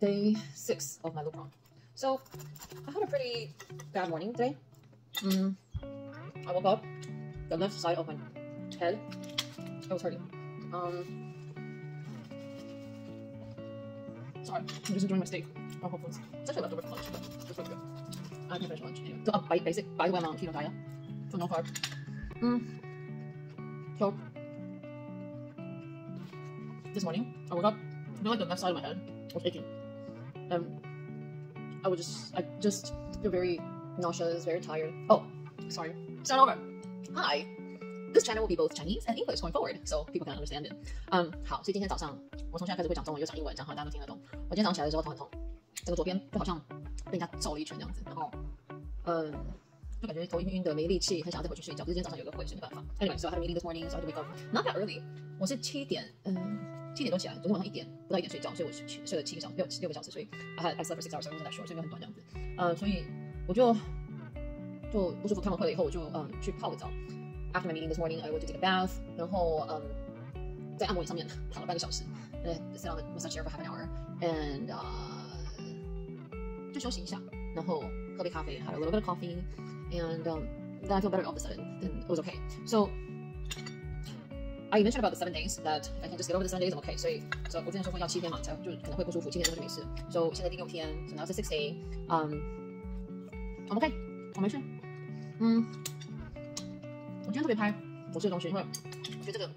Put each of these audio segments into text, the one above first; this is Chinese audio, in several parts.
day six of my loop run. So I had a pretty bad morning today. Mm, I woke up, the left side of my head, it was hurting. Um, sorry, I'm just enjoying my steak. Oh, hopefully it's, it's actually leftover from lunch, but it's really good. I can finish lunch anyway. So, um, basic, by the way, I'm on keto diet, so no carb. Mm. So this morning, I woke up, I feel like the left side of my head was aching. Um, I was just, I just feel very nauseous, very tired. Oh, sorry. Start over. Hi. This channel will be both Chinese and English going forward, so people can understand it. 嗯，好，所以今天早上我从现在开始会讲中文又讲英文，讲好大家都听得懂。我今天早上起来的时候头很痛，整个左边就好像被人家揍了一拳这样子，然后，嗯。就感觉头晕晕的，没力气，很想要再回去睡觉。可是今天早上有个会，所以没办法。Anyway, so I had a meeting this morning, so I had to wake up not that early. 我是七点，嗯，七点多起来，昨天晚上一点不到一点睡觉，所以我睡睡了七个小时，六六个小时，所以 I had I slept for six hours, so I wasn't that short，所以没有很短这样子。呃，所以我就就不舒服，开完会了以后，我就嗯去泡个澡。After my meeting this morning, I went to take a bath，然后嗯在按摩椅上面躺了半个小时，呃，sit on the massage chair for half an hour, and 呃就休息一下，然后喝杯咖啡，had a little bit of coffee。and um, then I feel better all of a sudden. Then it was okay. So I mentioned about the seven days that I can just get over the seven days. I'm okay. So so 我之前说过要七天嘛，才就可能会不舒服，七天之后就没事。So 现在第六天，so now it's the sixth day. Um, I'm okay. 我没事。嗯，我今天特别拍我吃的东西，因为我觉得这个，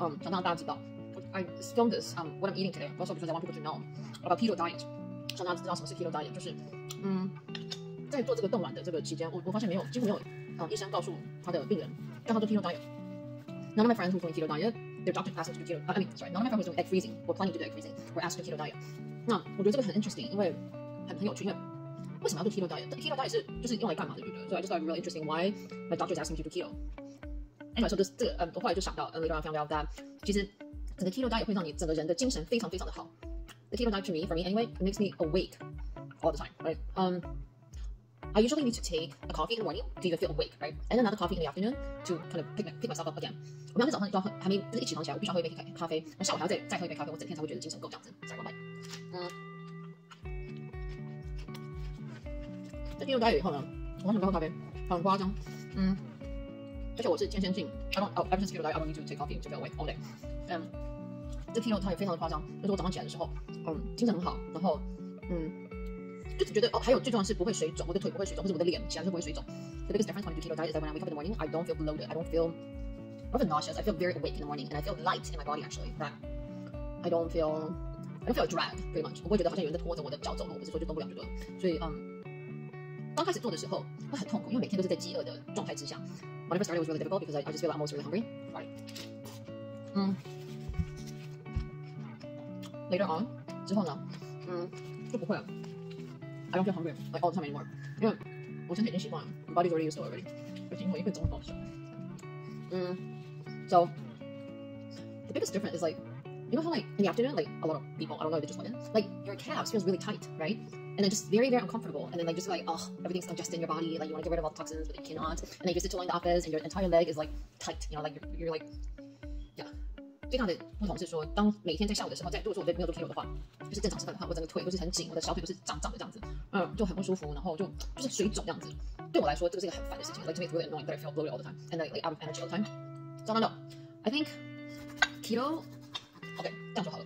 嗯，想让大家知道。I filmed this um what I'm eating today also because I want people to know about keto diet. 想让大家知道什么是 keto diet，就是嗯。在做这个冻卵的这个期间，我我发现没有几乎没有，嗯，医生告诉他的病人让他做 keto diet。None of my friends who doing keto diet, their doctor asked them to do keto. I mean, sorry, none of my friends who doing egg freezing or planning to do egg freezing were asked to keto diet. 那我觉得这个很 interesting，因为很很有趣，因为为什么要做 keto diet？keto diet 是就是用来干嘛的？对不对？所以 I just thought really interesting why my doctor is asking me to do keto. Anyway, so this 这个嗯，我后来就想到，later on found out that 其实整个 keto diet 会让你整个人的精神非常非常的好。The keto diet to me, for me anyway, it makes me awake all the time, right? Um. I usually need to take a coffee in the morning to even feel awake, right? And another coffee in the afternoon to kind of pick, myself up again. 我每天早上就要喝，还没就是一起床起来，我必须要喝一杯咖啡，那下午还要再再喝一杯咖啡，我整天才会觉得精神够这样子。Sorry, one bite. 嗯，在进入大学以后呢，我完全不喝咖啡，很夸张。嗯，而且我是天生性，I don't, ever since keto diet, I don't need to take coffee to feel awake all day. 嗯，这 keto 它也非常的夸张，就是我早上起来的时候，嗯，精神很好，然后嗯。就只觉得哦，还有最重要是不会水肿，我的腿不会水肿，或者我的脸其他就不会水肿。The biggest difference when I do keto diet is that when I wake up in the morning, I don't feel bloated, I don't feel not even nauseous. I feel very awake in the morning, and I feel light in my body actually. That I don't feel I don't feel drag pretty much. 我会觉得好像有人在拖着我的脚走路，不是说就动不了就对了。所以嗯，刚开始做的时候会很痛苦，因为每天都是在饥饿的状态之下。When I first started, it was really difficult because I, I just feel like I'm almost really hungry. Right. 嗯，later on 之后呢，嗯，就不会了。I don't feel hungry like all the time anymore. 因为我身体已经习惯了，my body's already used to it already. 就经过一个钟头吃。嗯，so the biggest difference is like you know how like in the afternoon like a lot of people I don't know if it's just women like your calves feels really tight right and then just very very uncomfortable and then like just like oh everything's congested in your body like you want to get rid of all the toxins but you cannot and then you sit in the office and your entire leg is like tight you know like you're, you're like 最大的不同是说，当每天在下午的时候，在如果说我没有做 keto 的话，就是正常吃饭的话，我整个腿都是很紧，我的小腿都是胀胀的这样子，嗯，就很不舒服，然后就就是水肿这样子。对我来说，这个是一个很烦的事情。Like to me, it's really annoying that I feel bloated all the time and like out of energy all the time. So no, no, I think keto. OK，这样就好了。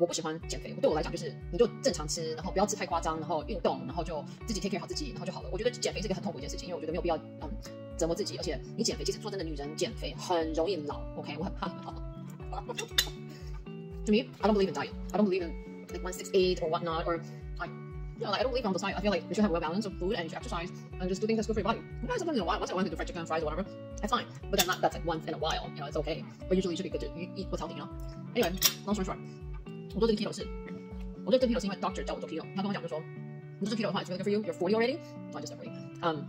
我不喜欢减肥，对我来讲就是你就正常吃，然后不要吃太夸张，然后运动，然后就自己 take care 好自己，然后就好了。我觉得减肥是一个很痛苦一件事情，因为我觉得没有必要嗯折磨自己，而且你减肥，其实说真的，女人减肥很容易老。OK，我很怕很老。to me, I don't believe in diet. I don't believe in like 168 or whatnot, or like, you know, like, I don't believe on the diet. I feel like you should have a well balance of food and you should exercise and just do things that's good for your body. You know, sometimes in a while, once I want to do fried chicken, fries, or whatever, that's fine. But then not, that's like once in a while, you know, it's okay. But usually it should be good to eat what's healthy, you know? Anyway, long story short, 我做这个 keto 是，我做这个 keto 是因为 doctor 叫我做 keto，他跟我讲就说，你做 keto 的话，it's really good for you. You're 40 already. Not just 40. Um,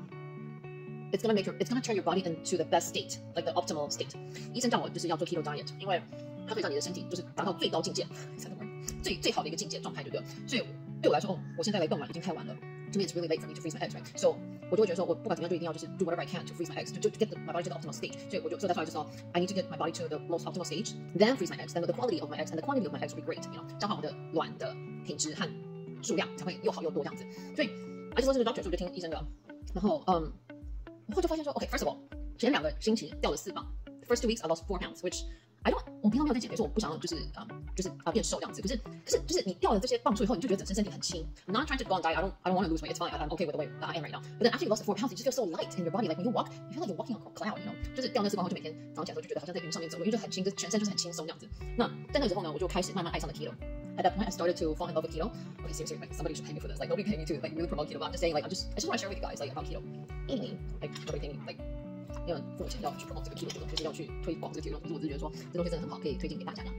it's gonna make your it's gonna turn your body into the best state, like the optimal state. 医生叫我就是要做 keto diet，因为它可以让你的身体就是达到最高境界，最最好的一个境界状态，对不对？所以对我来说，哦，我现在来动了已经太晚了。To me, it's really late for me to freeze my eggs, right? So 我就会觉得说，我不管怎么样就一定要就是 do whatever I can to freeze my eggs to to get the, my body to the optimal stage。所以我就所以 that's why I just thought I need to get my body to the most optimal stage, then freeze my eggs, then the quality of my eggs and the quantity of my eggs will be great. You know，这样的话我的卵的品质和数量才会又好又多这样子。所以 I just listened to the doctor，所以我就听医生的。然后嗯， 然后就发现说，OK，first、okay, of all，前两个星期掉了四磅，first two weeks I lost four pounds，which I don't，我平常没有在减肥，说我不想要就是啊、um, 就是啊、uh, 变瘦这样子。可是可是就是你掉了这些磅数以后，你就觉得整身身体很轻。I'm not trying to go on diet. I don't I don't want to lose weight. It's fine. I'm okay with the way that I am right now. But then after you lost the four pounds, you just feel so light in your body. Like when you walk, you feel like you're walking on a cloud. You know，就是掉那四磅后，就每天早上起来就觉得好像在云上面走路，因为就很轻，就全身就是很轻松这样子。那在那个时候呢，我就开始慢慢爱上了 keto。At that point, I started to fall in love with keto. Okay, seriously, like somebody should pay me for this. Like nobody pay me to like really promote keto. But I'm just saying, like I'm just I just want to share with you guys like about keto. Anyway, like nobody pay me like. 要付我钱要去 promote 这个 keto 这个，就是要去推广这个 keto。可是我只是觉得说这东西真的很好，可以推荐给大家这样。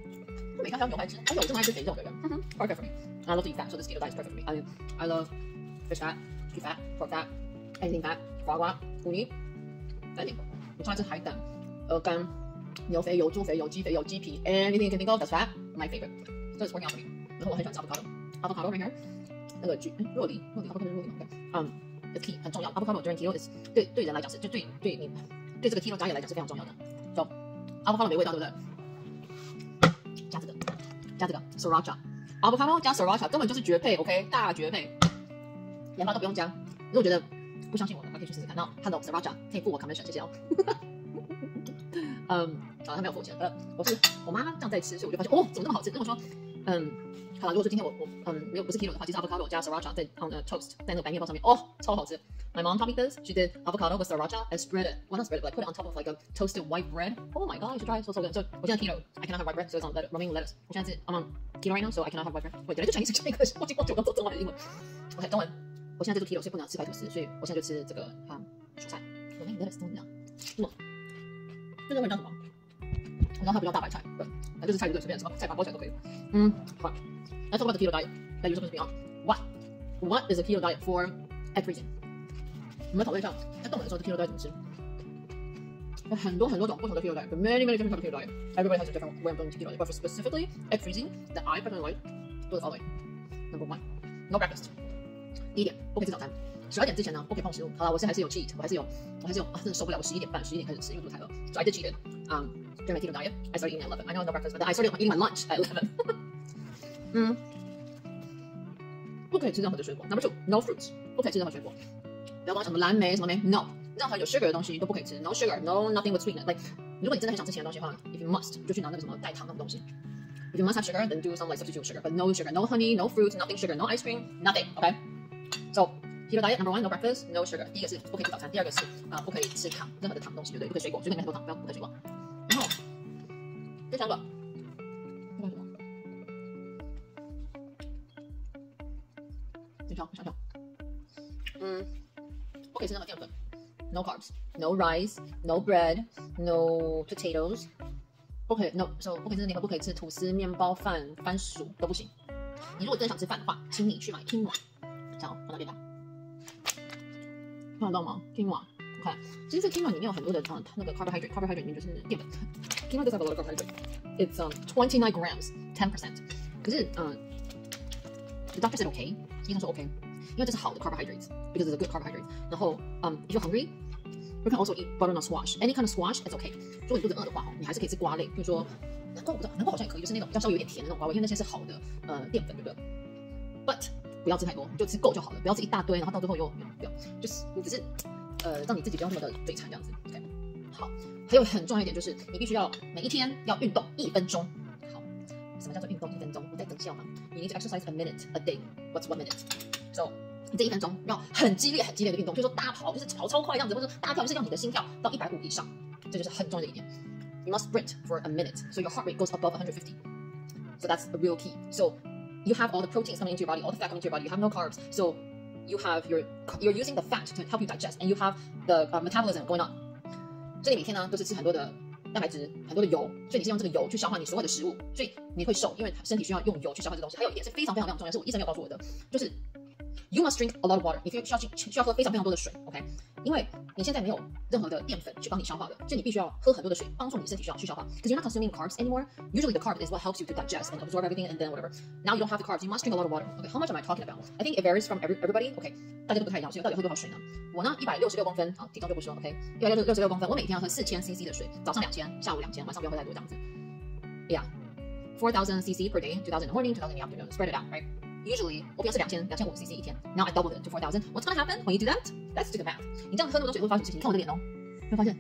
每天还有牛排吃，而且我这么爱吃肥肉的人，perfect for me. I love to eat fat, so this keto diet is perfect for me. I I love fish fat, beef fat, pork fat, anything fat, 瓜瓜、乌泥，anything。我超爱吃海胆、鹅肝、牛肥油、猪肥油、鸡肥油、鸡皮，anything you can think of that's fat, my favorite. So it's working out for me. 然后我很喜欢吃 avocado，avocado right here，那个橘洛梨，洛梨 avocado 是洛梨吗？嗯。Key 很重要，avocado during keto is 对对人来讲是就对对你对这个 keto diet 来讲是非常重要的。So avocado 没味道，对不对？加这个，加这个 sriracha，avocado 加 sriracha 根本就是绝配，OK，大绝配，盐巴都不用加。如果觉得不相信我的话，可以去试试看。那 Hello sriracha 可以付我 commission，谢谢哦。嗯，啊，他没有付钱，呃，我是我妈这样在吃，所以我就发现哦，怎么那么好吃？跟我说，嗯。好了，如果说今天我我嗯没有不是 keto 的话，就是 avocado 加 sriracha 在 on the toast 在那个白面包上面，哦，超好吃。My mom taught me this. She did avocado with sriracha and spread it. Well, not spread it, but like put it on top of like a toasted white bread. Oh my god, you should try it. So so good. So 我现在 keto, I cannot have white bread, so it's on lettuce, romaine lettuce. 我现在是 I'm on keto right now, so I cannot have white bread. Wait, did I just Chinese Chinese? 我记我我做中文的英文？OK，中文。我现在在做 keto，所以不能吃白吐司，所以我现在就吃这个啊蔬菜 romaine lettuce 怎么样？哇，这中文叫什么？我知道它不叫大白菜，对，那就是菜就对，随便什么菜法包起来都可以。嗯，好。Let's talk about the keto diet that you're supposed to be on. What? What is a keto diet for egg freezing? 我们讨论一下，在冻卵的时候，这 keto diet 怎么吃？有很多很多种不同的 keto diet, many many different types of keto diet. Everybody has a different way of doing keto diet. But for specifically egg freezing, that I personally like, do the following. Number one, no breakfast. 第一点，不可以吃早餐。十二点之前呢，不可以碰食物。好了，我现在还是有 cheat，我还是有，我还是有，啊，真的受不了。我十一点半、十一点开始吃，因为肚子太饿。So I did cheat it. Um, during my keto diet, I started eating at 11. I know no breakfast, but then I started eating my lunch at 11. 嗯，不可以吃任何的水果。Number two, no fruits，不可以吃任何水果。不要管什么蓝莓什么莓，no，任何有 sugar 的东西都不可以吃。No sugar, no nothing with sweetness. Like，如果你真的很想吃甜的东西的话，if you must，就去拿那个什么代糖那种东西。If you must have sugar, then do some like substitute sugar, but no sugar, no honey, no fruit, nothing sugar, no ice cream, nothing. Okay. So keto diet number one, no breakfast, no sugar. 第一个是不可以吃早餐，第二个是啊不可以吃糖，任何的糖东西，对不对？不可以水果，水果里面很多糖，不要不可以水果。 然后第三个。想想想，嗯，不可以吃任何淀粉，no carbs, no rice, no bread, no potatoes，不可以 no so 不可以吃淀粉，不可以吃吐司、面包、饭、番薯都不行。你如果真的想吃饭的话，请你去买 quinoa，这样放那边吧，看得到吗其实这 quinoa 里面有很多的啊，它那个 carbohydrate，carbohydrate 里面就是淀粉。quinoa does have a lot of carbohydrates. It's um twenty nine grams, ten percent。可是嗯，the doctor said okay。医生说 okay，因为这是好的 carbohydrates because it's a good carbohydrate。然后，嗯，if you're hungry, you can also eat butternut squash. Any kind of squash, it's okay. 如果你肚子饿的话，你还是可以吃瓜类，比如说南瓜，我不知道南瓜好像也可以，就是那种比较稍微有点甜的那种瓜类，因为那些是好的呃淀粉，对不对？But 不要吃太多，你就吃够就好了，不要吃一大堆，然后到最后又不要，就是你只是呃让你自己不要那么的嘴馋这样子。OK，好，还有很重要一点就是你必须要每一天要运动一分钟。好什么叫做运动一分钟？我在等笑吗？You need to exercise a minute a day. What's one minute? So 你这一分钟要很激烈、很激烈的运动，就是说大跑，就是跑超快这样子，或者大跳，就是让你的心跳到一百五以上，这就是很重要的一点。You must sprint for a minute, so your heart rate goes above 150. So that's a real key. So you have all the proteins coming into your body, all the fat coming into your body. You have no carbs, so you have your you're using the fat to help you digest, and you have the uh, metabolism going on. 这里每天呢都是吃很多的蛋白质很多的油，所以你是用这个油去消化你所有的食物，所以你会瘦，因为身体需要用油去消化这东西。还有一点是非常非常非常重要，是我医生没有告诉我的，就是 you must drink a lot of water，你需要去需要喝非常非常多的水，OK？因为你现在没有任何的淀粉去帮你消化的，所以你必须要喝很多的水，帮助你身体需要去消化。Because you're not consuming carbs anymore. Usually the carb is what helps you to digest and absorb everything and then whatever. Now you don't have the carbs. You must drink a lot of water. Okay, how much am I talking about? I think it varies from every everybody. Okay，大家都不太一样，所以到底喝多少水呢？我呢，一百六十六公分，啊，体重就不说。OK，一百六六十六公分，我每天要喝四千 CC 的水，早上两千，下午两千，晚上不要喝太多这样子。Yeah, four thousand CC per day, two thousand in the morning, two thousand in the afternoon. Spread it out, right? Usually 我平时是两千两千五 CC 一天，Now I doubled it to four thousand. What's gonna happen when you do that? Let's do the math. 你这样喝那么多水会发生什么事情？你看我的脸哦，会发现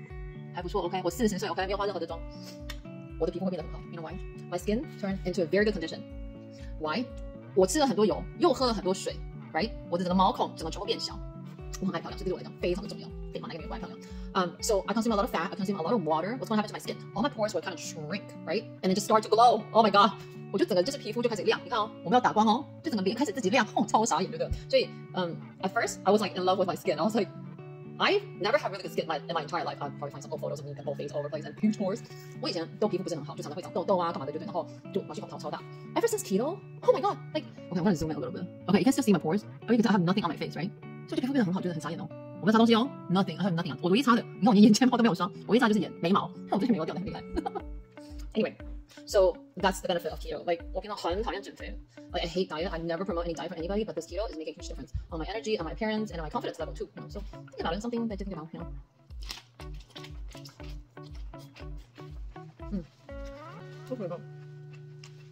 还不错。OK，我四十岁，OK，没有化任何的妆，我的皮肤会变得很好。You know why? My skin turned into a very good condition. Why? 我吃了很多油，又喝了很多水，right？我的整个毛孔整个全部变小。我很爱漂亮，这对我来讲非常的重要。可以吗？哪个没有爱漂亮？Um, so I consume a lot of fat. I consume a lot of water. What's going to happen to my skin? All my pores will kind of shrink, right? And then just start to glow. Oh my god! 我就整个就是皮肤就开始亮，你看哦，我们要打光哦，就整个脸开始自己亮，哦，超傻眼，对不对？所以，嗯、um,，at first I was like in love with my skin. I was like, I never had really good skin in my, in my entire life. I probably find some old photos of me pimple face all over the place and huge pores. 我以前都皮肤不是很好，就常常会长痘痘啊，干嘛的，对不对？然后就毛细孔超大。Ever since keto, oh my god, like okay, I'm gonna zoom in a little bit. Okay, you can still see my pores. Oh, you can tell I have nothing on my face, right? 所以皮肤变得很好，觉得很傻眼哦。我没有擦东西哦，nothing，还有 nothing 啊。我唯一擦的，你看我连眼睫毛都没有刷，我一擦就是眼眉毛，看我最近眉毛掉的很厉害。anyway. So that's the benefit of keto. Like, 我平常很讨厌减肥. Like, I hate diet. I never promote any diet for anybody, but this keto is making a huge difference on my energy, on my appearance, and on my confidence level too. You know? So think about it. Something that you think about. You know. 嗯，舒服的。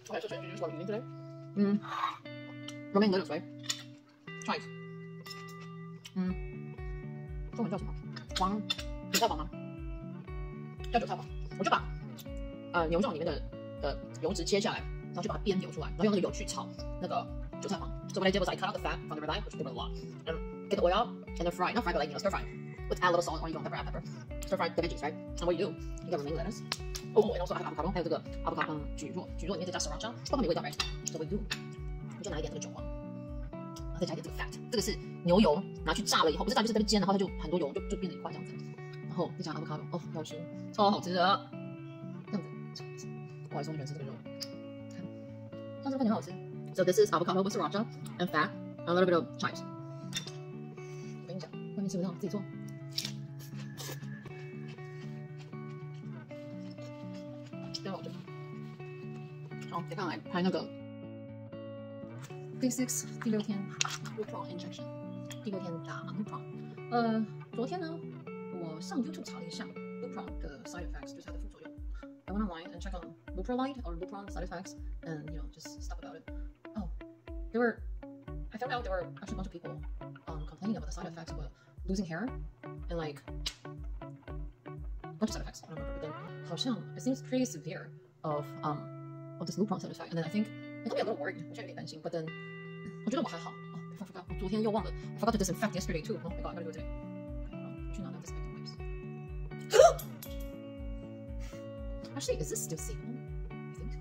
我还是选举说明之类。嗯，romaine lettuce right? Chives. 嗯，中文叫什么？黄韭菜黄吗？叫韭菜黄。我就把呃牛肉里面的 的油脂切下来，然后就把它煸油出来，然后用那个油去炒那个韭菜黄。So what I did was I cut out the fat from the ribeye, which is a lot, and get the oil and the fry, not fry but like you know stir fry. Let's add a little salt or you want pepper, add pepper. Stir fry the veggies, right? And what you do, you get romaine lettuce. Oh, and also I have avocado，还有这个 avocado 嗯蒟蒻，蒟蒻里面再加 sriracha，包括没味道，right? So what you do, 你就拿一点这个韭黄，然后再加一点这个 fat，这个是牛油拿去炸了以后，不是炸就是在那煎，然后它就很多油就就变成一块这样子，然后再加 avocado，哦，要吃，超好吃的，我还是很喜欢吃这个肉，看，这样子看起来很好吃。So this is avocado with sriracha and fat, and a little bit of chives. 我跟你讲，外面吃不到，自己做。真好吃。好，接下来拍那个 Day Six 第六天 Lupron injection，第六天打 Lupron。呃，昨天呢，我上 YouTube 查了一下 Lupron 的 side effects，就是它的副作用。I went online and checked on Luprolite or Lupron side effects and you know just stuff about it. Oh, there were I found out there were actually a bunch of people um, complaining about the side effects of losing hair and like a bunch of side effects. I don't remember, but then 好像 it seems pretty severe of um of this Lupron side effect. And then I think it got me a little worried. 我现在有点担心，but then 我觉得我还好。哦、oh, I forgot. 我昨天又忘了，I forgot to disinfect yesterday too. Oh my god, I gotta do it today. Actually, is this still safe? I think.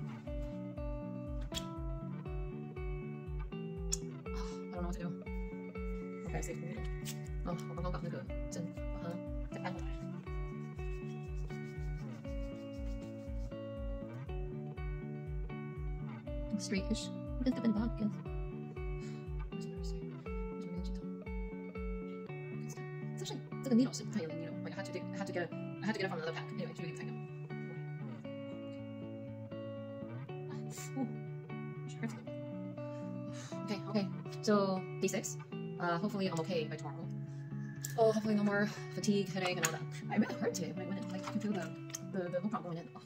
I don't know what to do. Okay, safe for me. 哦，我刚刚把那个针把它再搬回来。Straight-ish. It is different back, guess. 这个 needle 是不太有的 needle. Like I had to get, I had to get, I had to get it from another pack. Anyway, 就有点太高。 So day six. Uh, hopefully I'm okay by tomorrow. Oh, hopefully no more fatigue, headache, and all that. I really today when I went in. Like you can feel the the the no problem in. Oh.